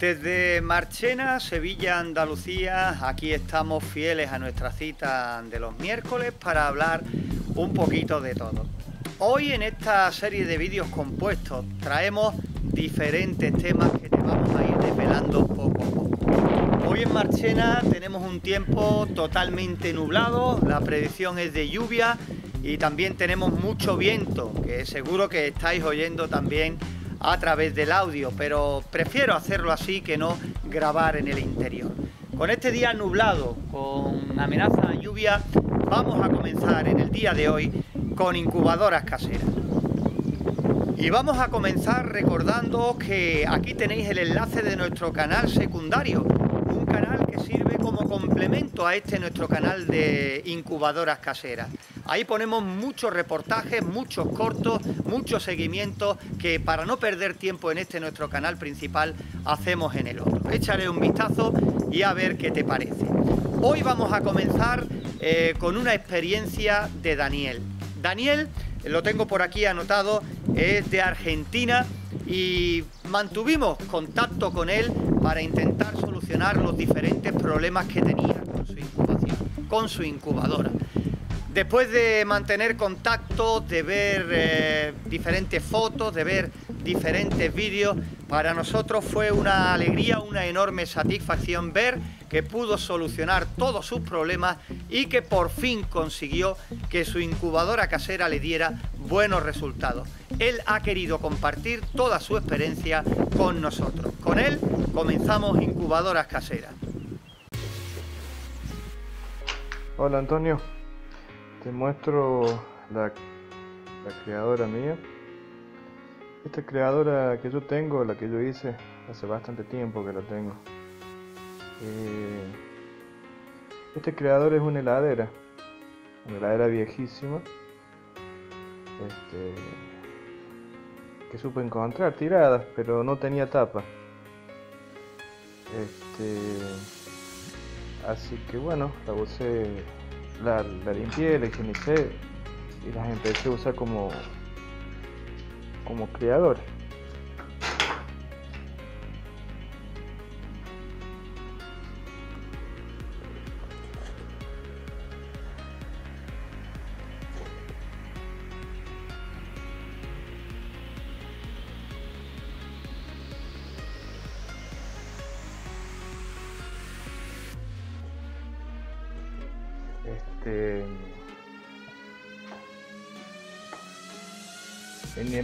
Desde Marchena, Sevilla, Andalucía, aquí estamos fieles a nuestra cita de los miércoles para hablar un poquito de todo. Hoy en esta serie de vídeos compuestos traemos diferentes temas que te vamos a ir desvelando poco a poco. Hoy en Marchena tenemos un tiempo totalmente nublado, la predicción es de lluvia y también tenemos mucho viento, que seguro que estáis oyendo también a través del audio, pero prefiero hacerlo así que no grabar en el interior. Con este día nublado, con amenaza de lluvia, vamos a comenzar en el día de hoy con incubadoras caseras. Y vamos a comenzar recordando que aquí tenéis el enlace de nuestro canal secundario, un canal que sirve como complemento a este nuestro canal de incubadoras caseras. Ahí ponemos muchos reportajes, muchos cortos, muchos seguimientos que para no perder tiempo en este nuestro canal principal hacemos en el otro. Échale un vistazo y a ver qué te parece. Hoy vamos a comenzar eh, con una experiencia de Daniel. Daniel, lo tengo por aquí anotado, es de Argentina y mantuvimos contacto con él para intentar solucionar los diferentes problemas que tenía con su incubación, con su incubadora. Después de mantener contacto, de ver eh, diferentes fotos, de ver diferentes vídeos, para nosotros fue una alegría, una enorme satisfacción ver que pudo solucionar todos sus problemas y que por fin consiguió que su incubadora casera le diera buenos resultados. Él ha querido compartir toda su experiencia con nosotros. Con él comenzamos incubadoras caseras. Hola Antonio te muestro la, creadora mía. Esta creadora que yo tengo la que yo hice hace bastante tiempo que la tengo. Eh, este creador es una heladera una heladera viejísima este, que supe encontrar tiradas pero no tenía tapa. Este, así que bueno la usé la, la limpié, la higienicé y las empecé a usar como, como criadores.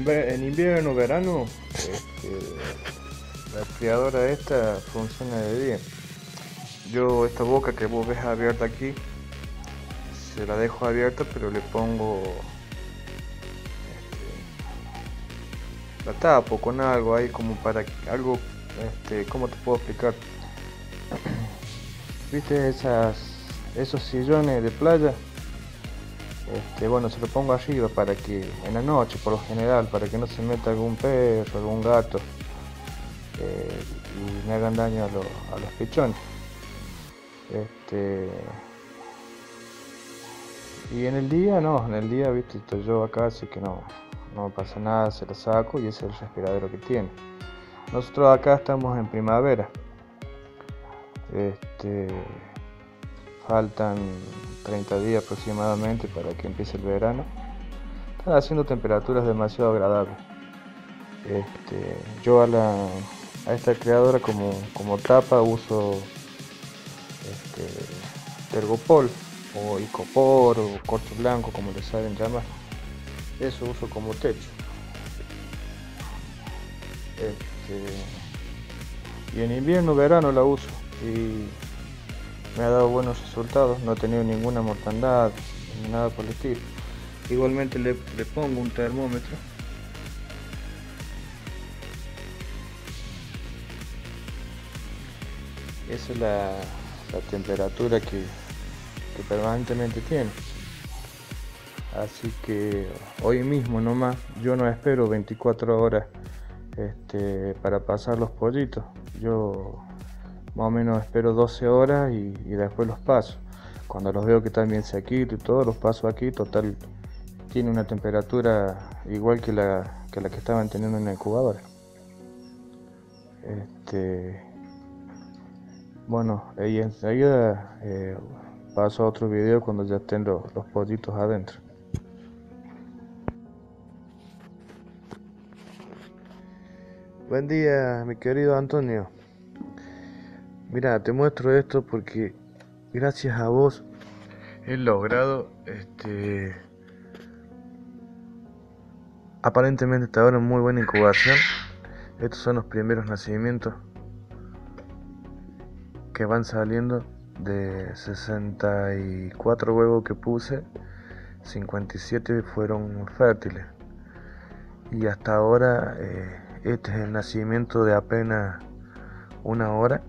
En, invierno, verano, este, la criadora esta funciona de bien. Yo esta boca que vos ves abierta aquí, se la dejo abierta, pero le pongo este, la tapo con algo ahí como para algo, este, ¿cómo te puedo explicar? ¿Viste esas esos sillones de playa este, bueno se lo pongo arriba para que en la noche por lo general para que no se meta algún perro algún gato eh, y me hagan daño a, los pichones. Este, y en el día no en el día viste estoy yo acá así que no no pasa nada se lo saco y es el respiradero que tiene. Nosotros acá estamos en primavera. Este faltan 30 días aproximadamente para que empiece el verano. Están haciendo temperaturas demasiado agradables. Este, yo a, la, a esta creadora como, como tapa uso este, tergopol o icopor o corcho blanco como le saben llamar. Eso uso como techo. Este, y en invierno, verano la uso. Y me ha dado buenos resultados, no he tenido ninguna mortandad ni nada por el estilo. Igualmente le, pongo un termómetro. Esa es la, temperatura que, permanentemente tiene. Así que hoy mismo nomás, yo no espero 24 horas este, para pasar los pollitos. Yo más o menos espero 12 horas y, después los paso. Cuando los veo que también se quito y todo, los paso aquí, total tiene una temperatura igual que la que, la que estaban teniendo en la incubadora. Este, Bueno, y enseguida eh, paso a otro video cuando ya estén los, pollitos adentro. Buen día, mi querido Antonio. Mira, te muestro esto porque gracias a vos he logrado este aparentemente está ahora muy buena incubación. Estos son los primeros nacimientos que van saliendo de 64 huevos que puse, 57 fueron fértiles. Y hasta ahora eh, este es el nacimiento de apenas una hora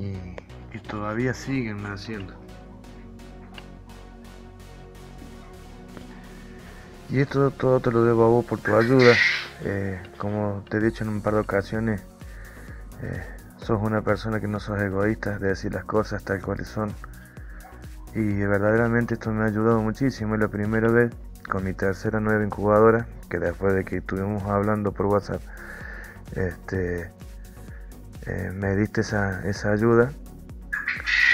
y, todavía siguen naciendo. Y esto todo te lo debo a vos por tu ayuda. Eh, como te he dicho en un par de ocasiones, eh, sos una persona que no sos egoísta de decir las cosas tal cuales son. Y verdaderamente esto me ha ayudado muchísimo. Es la primera vez con mi tercera nueva incubadora, que después de que estuvimos hablando por WhatsApp, este, eh, me diste esa, esa ayuda.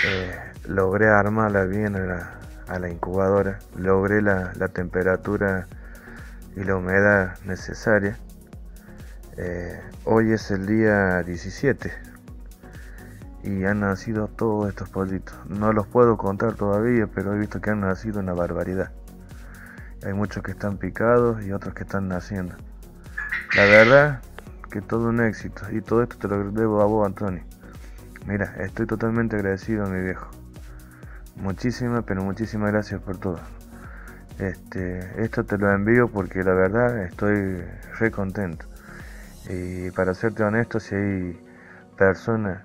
Eh, logré armarla bien a la, incubadora, logré la, temperatura y la humedad necesaria. Eh, hoy es el día 17, y han nacido todos estos pollitos. No los puedo contar todavía, pero he visto que han nacido una barbaridad. Hay muchos que están picados y otros que están naciendo. La verdad que todo un éxito y todo esto te lo debo a vos, Antonio. Mira, estoy totalmente agradecido a mi viejo. Muchísimas, pero muchísimas gracias por todo. Este, esto te lo envío porque la verdad estoy re contento. Y para serte honesto, si hay personas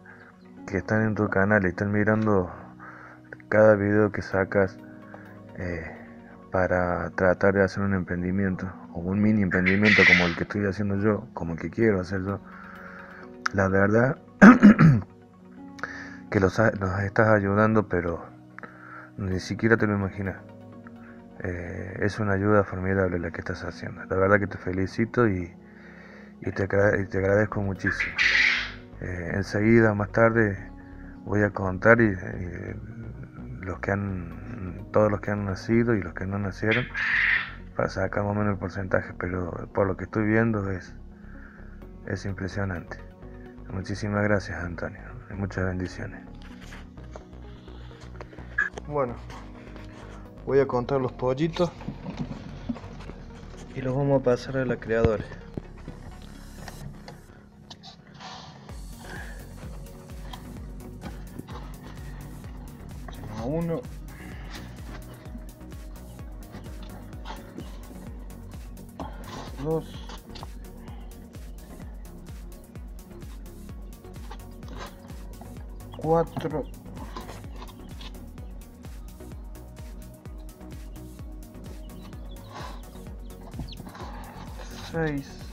que están en tu canal y están mirando cada video que sacas eh, para tratar de hacer un emprendimiento o un mini emprendimiento como el que estoy haciendo yo, como el que quiero hacer yo, la verdad que los, estás ayudando, pero ni siquiera te lo imaginas. Eh, es una ayuda formidable la que estás haciendo. La verdad que te felicito y, y, te, y te agradezco muchísimo. Eh, enseguida, más tarde, voy a contar y, los que han, todos los que han nacido y los que no nacieron, para sacar más o menos el porcentaje, pero por lo que estoy viendo es, es impresionante. Muchísimas gracias, Antonio, y muchas bendiciones. Bueno, voy a contar los pollitos y los vamos a pasar a la creadora. Uno. Dos. Cuatro. Seis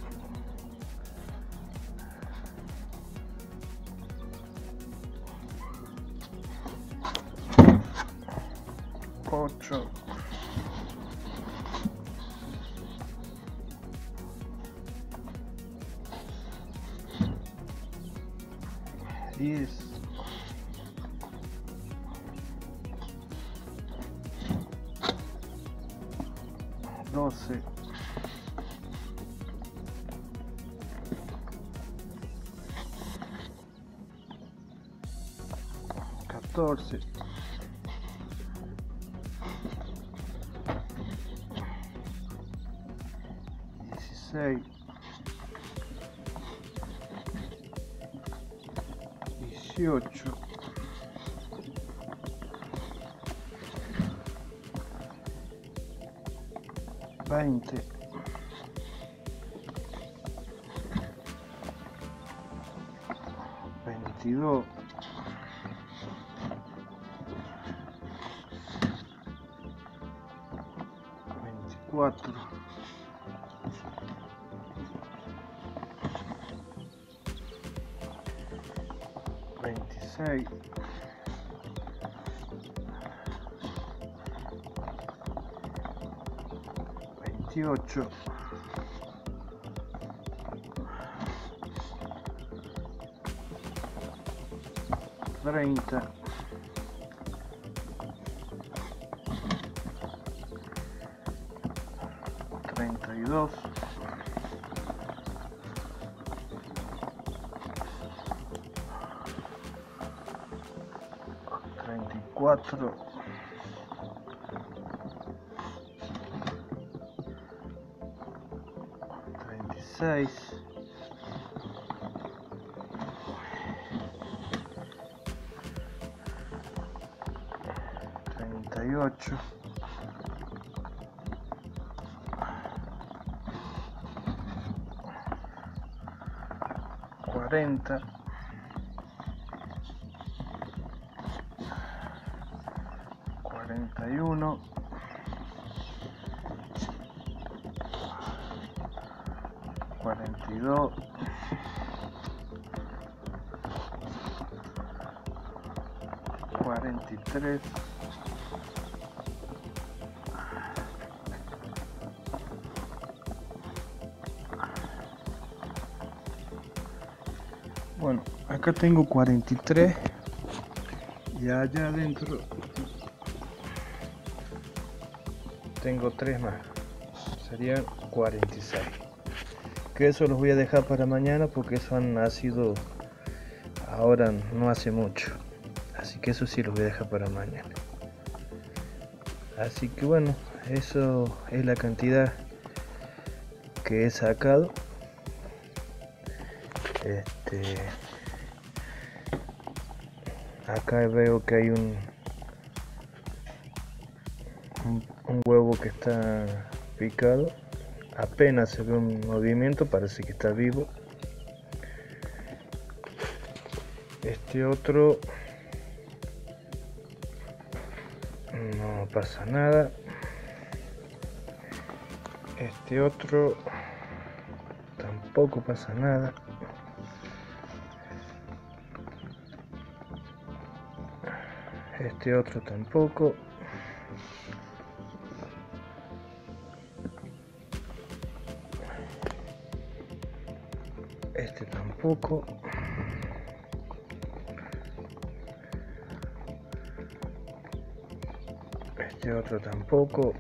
14. Dieciséis. Dieciocho. Veinte. Veintidós. chioccio trenta treinta y dos treinta y cuatro 36 38 43 Bueno, acá tengo 43 y allá adentro tengo 3 más. Serían 46. Que eso los voy a dejar para mañana porque eso han nacido ahora no hace mucho. Que eso sí los voy a dejar para mañana. Así que bueno, eso es la cantidad que he sacado. Este, acá veo que hay un, un, huevo que está picado. Apenas se ve un movimiento, parece que está vivo. Este otro no pasa nada. Este otro tampoco pasa nada. Este otro tampoco. Este tampoco. Este otro tampoco.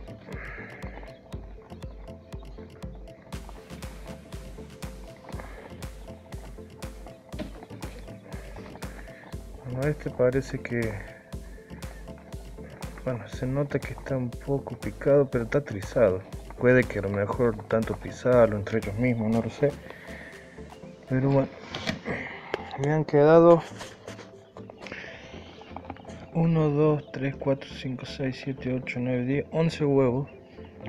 Bueno, este parece que bueno, se nota que está un poco picado, pero está trizado. Puede que a lo mejor tanto pisarlo entre ellos mismos, no lo sé. Pero bueno, me han quedado 1, 2, 3, 4, 5, 6, 7, 8, 9, 10, 11 huevos,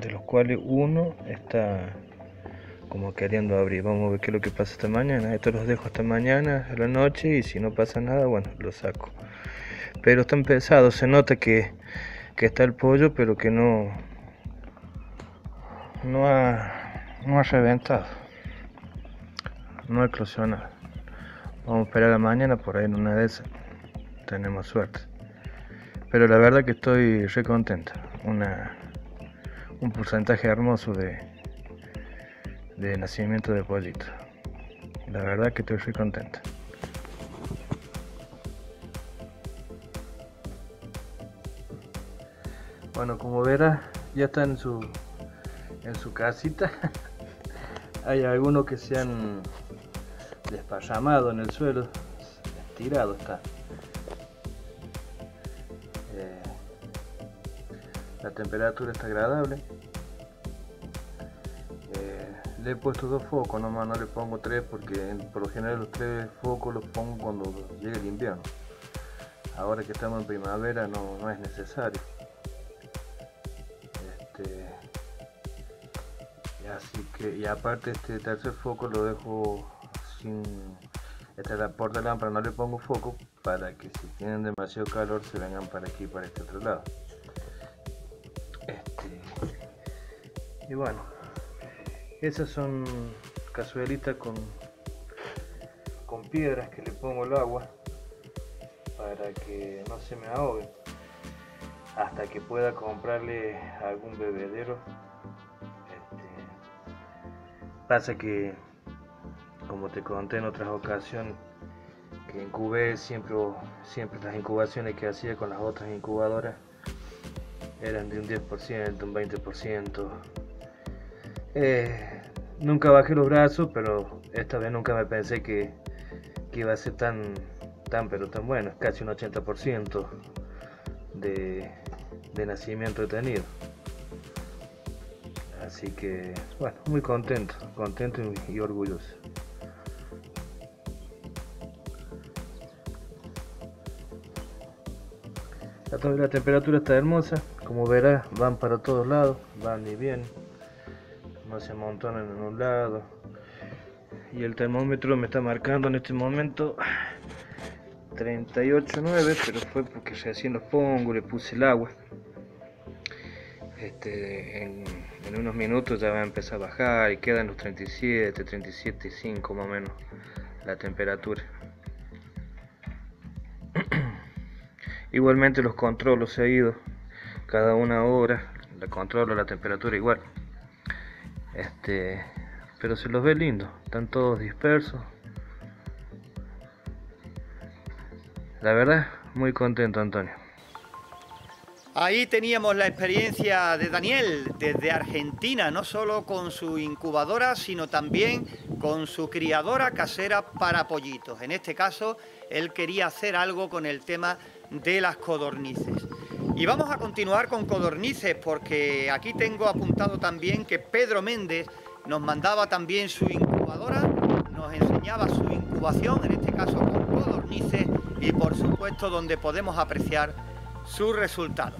de los cuales uno está como queriendo abrir. Vamos a ver qué es lo que pasa esta mañana. Estos los dejo hasta mañana a la noche y si no pasa nada, bueno, los saco. Pero están pesados, se nota que que está el pollo pero que no no ha, no ha reventado no ha eclosionado vamos a esperar a mañana por ahí en una de esas tenemos suerte pero la verdad que estoy re contenta una un porcentaje hermoso de de nacimiento de pollito la verdad que estoy re contenta Bueno, como verá, ya está en su, en su casita. Hay algunos que se han desparramado en el suelo, estirado está. Temperatura está agradable. Eh, le he puesto dos focos, nomás no le pongo tres porque por lo general los tres focos los pongo cuando llegue el invierno. Ahora que estamos en primavera no, es necesario. Este, así que y aparte este tercer foco lo dejo sin esta la porta lámpara no le pongo foco para que si tienen demasiado calor se vengan para aquí para este otro lado este, y bueno esas son cazuelitas con con piedras que le pongo el agua para que no se me ahogue hasta que pueda comprarle algún bebedero. Este, pasa que, como te conté en otras ocasiones, que incubé, siempre, siempre las incubaciones que hacía con las otras incubadoras eran de un 10%, un 20%. Eh, nunca bajé los brazos, pero esta vez nunca me pensé que, iba a ser tan, tan, pero tan bueno, casi un 80% de, de nacimiento he tenido. Así que, bueno, muy contento, contento y, orgulloso. La, la temperatura está hermosa, como verás van para todos lados, van y bien, no se amontonan en un lado. Y el termómetro me está marcando en este momento 38.9, pero fue porque recién los pongo, le puse el agua. Este, en, unos minutos ya va a empezar a bajar y quedan los 37, 37.5 más o menos la temperatura. Igualmente los controlos seguidos, cada una hora, la controlo la temperatura igual. Este, pero se los ve lindo, están todos dispersos. La verdad, muy contento Antonio. Ahí teníamos la experiencia de Daniel desde Argentina, no solo con su incubadora, sino también con su criadora casera para pollitos. En este caso, él quería hacer algo con el tema de las codornices. Y vamos a continuar con codornices porque aquí tengo apuntado también que Pedro Méndez nos mandaba también su incubadora, nos enseñaba su incubación, en este caso con codornices, y por supuesto donde podemos apreciar su resultado.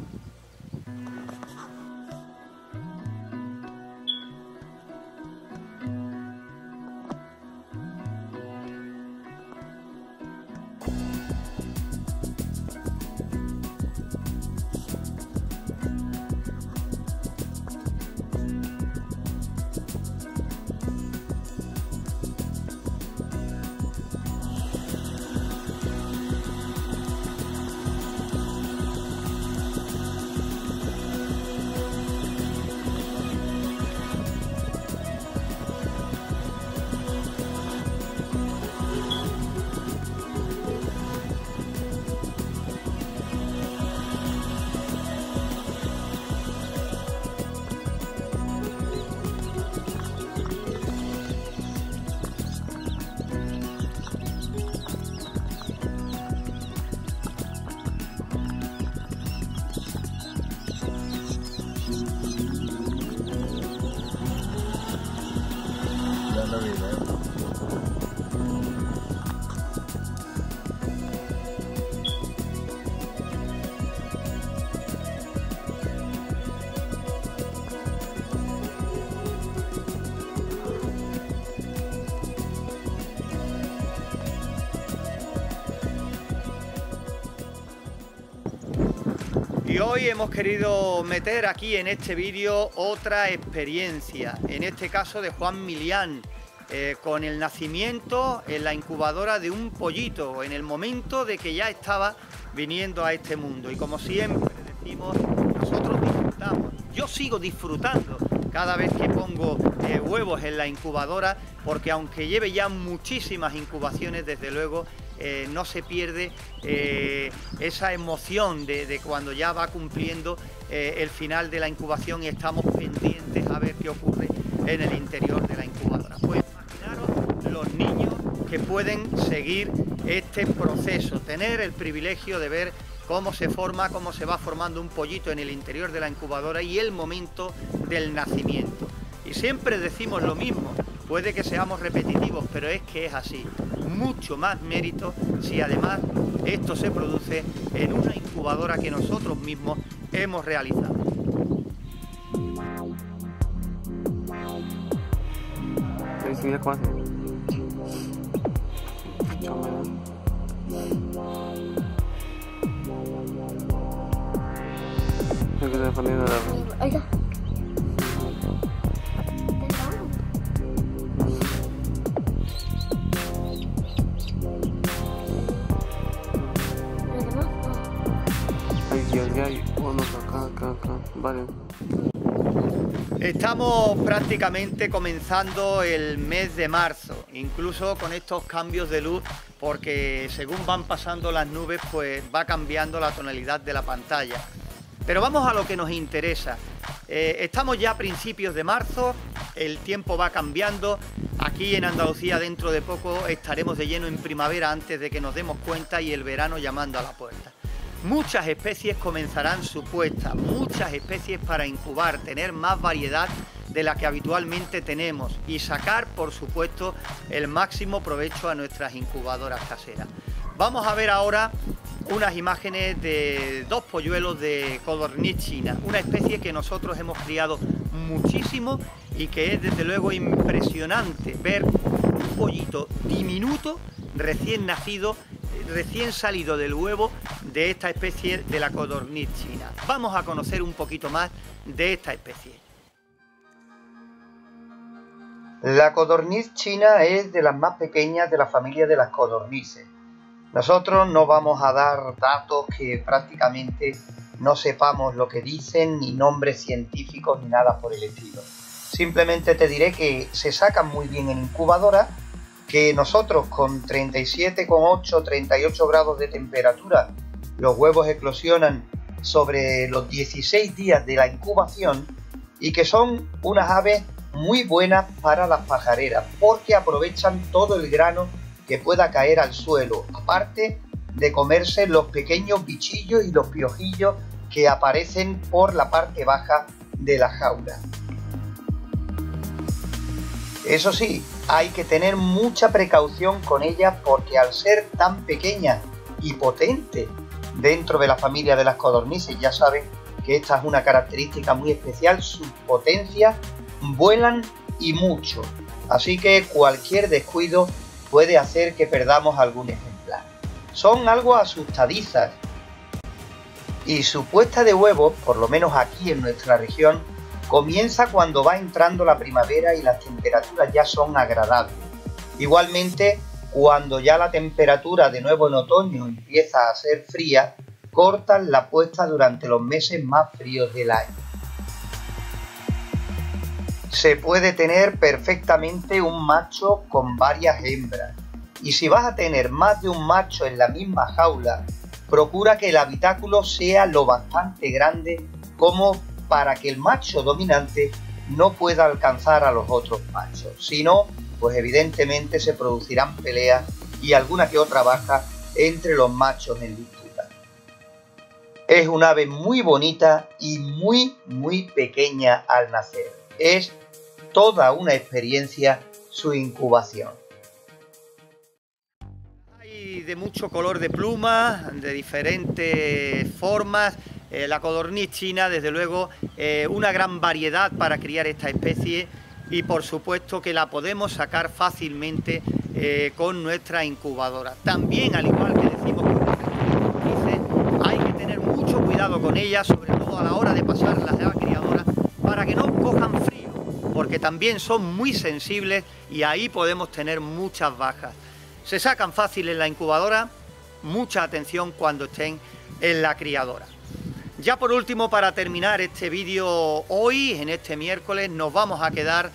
Hoy hemos querido meter aquí en este vídeo otra experiencia, en este caso de Juan Milián, eh, con el nacimiento en la incubadora de un pollito, en el momento de que ya estaba viniendo a este mundo. Y como siempre decimos, nosotros disfrutamos, yo sigo disfrutando cada vez que pongo eh, huevos en la incubadora, porque aunque lleve ya muchísimas incubaciones, desde luego eh, no se pierde eh, esa emoción de, cuando ya va cumpliendo eh, el final de la incubación y estamos pendientes a ver qué ocurre en el interior de la incubadora. Pues imaginaros los niños que pueden seguir este proceso, tener el privilegio de ver cómo se forma, cómo se va formando un pollito en el interior de la incubadora y el momento del nacimiento. Y siempre decimos lo mismo, puede que seamos repetitivos, pero es que es así mucho más mérito si además esto se produce en una incubadora que nosotros mismos hemos realizado. Estamos prácticamente comenzando el mes de marzo, incluso con estos cambios de luz porque según van pasando las nubes pues va cambiando la tonalidad de la pantalla. Pero vamos a lo que nos interesa. Eh, estamos ya a principios de marzo, el tiempo va cambiando. Aquí en Andalucía dentro de poco estaremos de lleno en primavera antes de que nos demos cuenta y el verano llamando a la puerta. Muchas especies comenzarán su puesta, muchas especies para incubar, tener más variedad de la que habitualmente tenemos y sacar, por supuesto, el máximo provecho a nuestras incubadoras caseras. Vamos a ver ahora unas imágenes de dos polluelos de codorniz china, una especie que nosotros hemos criado muchísimo y que es desde luego impresionante ver un pollito diminuto, recién nacido, recién salido del huevo de esta especie de la codorniz china. Vamos a conocer un poquito más de esta especie. La codorniz china es de las más pequeñas de la familia de las codornices. Nosotros no vamos a dar datos que prácticamente no sepamos lo que dicen, ni nombres científicos, ni nada por el estilo. Simplemente te diré que se sacan muy bien en incubadora, que nosotros con 37,8, 38 grados de temperatura, los huevos eclosionan sobre los 16 días de la incubación y que son unas aves muy buenas para las pajareras porque aprovechan todo el grano que pueda caer al suelo, aparte de comerse los pequeños bichillos y los piojillos que aparecen por la parte baja de la jaula. Eso sí, hay que tener mucha precaución con ellas porque al ser tan pequeñas y potentes dentro de la familia de las codornices, ya saben que esta es una característica muy especial, su potencia vuelan y mucho, así que cualquier descuido puede hacer que perdamos algún ejemplar. Son algo asustadizas y su puesta de huevos, por lo menos aquí en nuestra región, comienza cuando va entrando la primavera y las temperaturas ya son agradables. Igualmente, cuando ya la temperatura de nuevo en otoño empieza a ser fría, cortan la puesta durante los meses más fríos del año se puede tener perfectamente un macho con varias hembras. Y si vas a tener más de un macho en la misma jaula, procura que el habitáculo sea lo bastante grande como para que el macho dominante no pueda alcanzar a los otros machos. Si no, pues evidentemente se producirán peleas y alguna que otra baja entre los machos en disputa. Es un ave muy bonita y muy muy pequeña al nacer. Es toda una experiencia su incubación. Hay de mucho color de pluma, de diferentes formas. Eh, la codorniz china, desde luego, eh, una gran variedad para criar esta especie y por supuesto que la podemos sacar fácilmente eh, con nuestra incubadora. También, al igual que decimos con hay que tener mucho cuidado con ella, sobre todo a la hora de pasarlas a la criadora, para que no cojan frío porque también son muy sensibles y ahí podemos tener muchas bajas. Se sacan fácil en la incubadora, mucha atención cuando estén en la criadora. Ya por último, para terminar este vídeo hoy, en este miércoles, nos vamos a quedar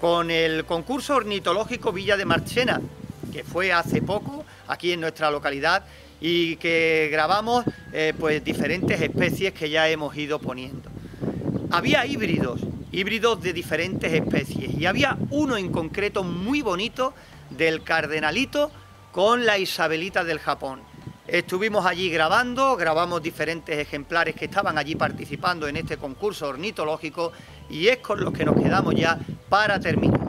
con el concurso ornitológico Villa de Marchena, que fue hace poco aquí en nuestra localidad y que grabamos eh, pues diferentes especies que ya hemos ido poniendo. Había híbridos, híbridos de diferentes especies. Y había uno en concreto muy bonito del cardenalito con la isabelita del Japón. Estuvimos allí grabando, grabamos diferentes ejemplares que estaban allí participando en este concurso ornitológico y es con los que nos quedamos ya para terminar.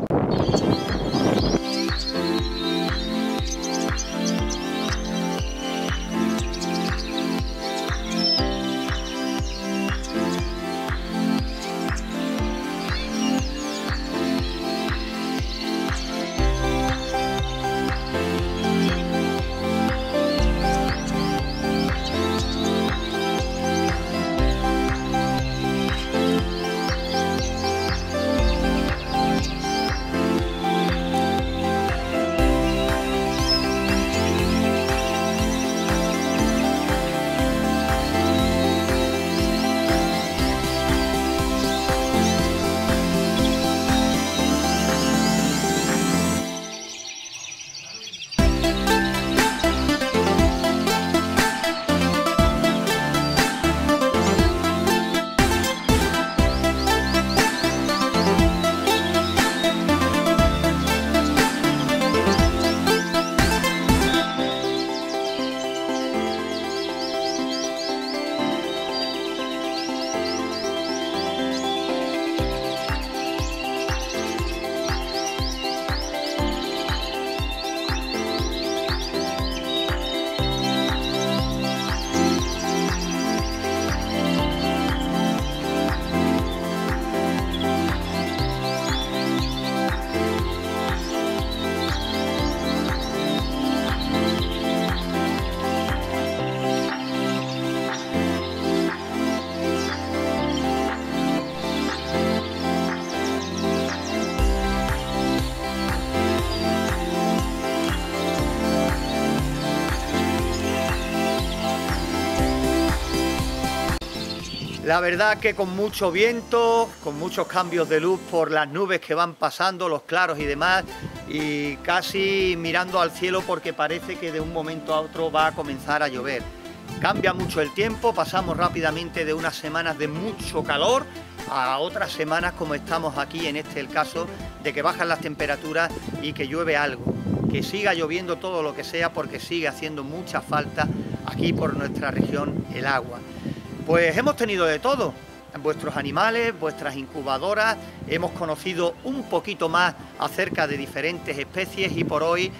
La verdad que con mucho viento, con muchos cambios de luz por las nubes que van pasando, los claros y demás, y casi mirando al cielo porque parece que de un momento a otro va a comenzar a llover. Cambia mucho el tiempo, pasamos rápidamente de unas semanas de mucho calor a otras semanas como estamos aquí, en este el caso, de que bajan las temperaturas y que llueve algo, que siga lloviendo todo lo que sea porque sigue haciendo mucha falta aquí por nuestra región el agua. Pues hemos tenido de todo, vuestros animales, vuestras incubadoras, hemos conocido un poquito más acerca de diferentes especies y por hoy,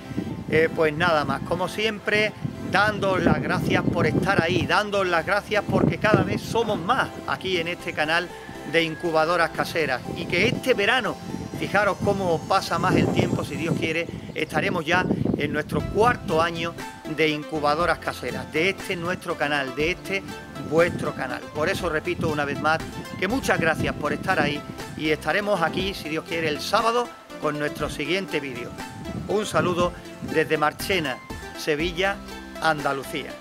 eh, pues nada más, como siempre, dando las gracias por estar ahí, dando las gracias porque cada vez somos más aquí en este canal de incubadoras caseras y que este verano, fijaros cómo pasa más el tiempo, si Dios quiere, estaremos ya en nuestro cuarto año de incubadoras caseras, de este nuestro canal, de este vuestro canal. Por eso repito una vez más que muchas gracias por estar ahí y estaremos aquí, si Dios quiere, el sábado con nuestro siguiente vídeo. Un saludo desde Marchena, Sevilla, Andalucía.